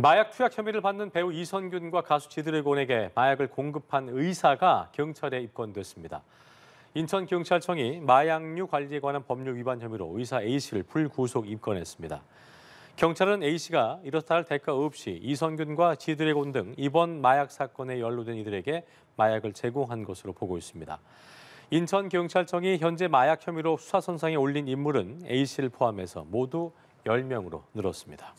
마약 투약 혐의를 받는 배우 이선균과 가수 지드래곤에게 마약을 공급한 의사가 경찰에 입건됐습니다. 인천경찰청이 마약류 관리에 관한 법률 위반 혐의로 의사 A씨를 불구속 입건했습니다. 경찰은 A씨가 이렇다 할 대가 없이 이선균과 지드래곤 등 이번 마약 사건에 연루된 이들에게 마약을 제공한 것으로 보고 있습니다. 인천경찰청이 현재 마약 혐의로 수사선상에 올린 인물은 A씨를 포함해서 모두 10명으로 늘었습니다.